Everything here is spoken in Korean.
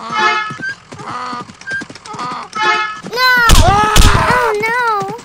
아.